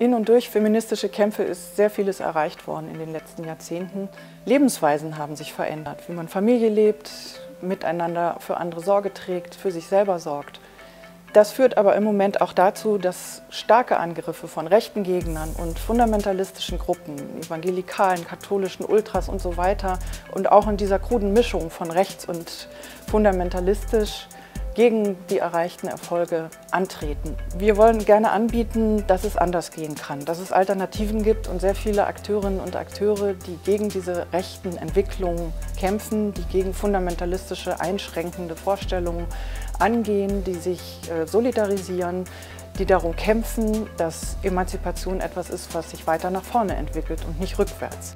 In und durch feministische Kämpfe ist sehr vieles erreicht worden in den letzten Jahrzehnten. Lebensweisen haben sich verändert, wie man Familie lebt, miteinander für andere Sorge trägt, für sich selber sorgt. Das führt aber im Moment auch dazu, dass starke Angriffe von rechten Gegnern und fundamentalistischen Gruppen, evangelikalen, katholischen Ultras und so weiter und auch in dieser kruden Mischung von rechts und fundamentalistisch gegen die erreichten Erfolge antreten. Wir wollen gerne anbieten, dass es anders gehen kann, dass es Alternativen gibt und sehr viele Akteurinnen und Akteure, die gegen diese rechten Entwicklungen kämpfen, die gegen fundamentalistische, einschränkende Vorstellungen angehen, die sich äh, solidarisieren, die darum kämpfen, dass Emanzipation etwas ist, was sich weiter nach vorne entwickelt und nicht rückwärts.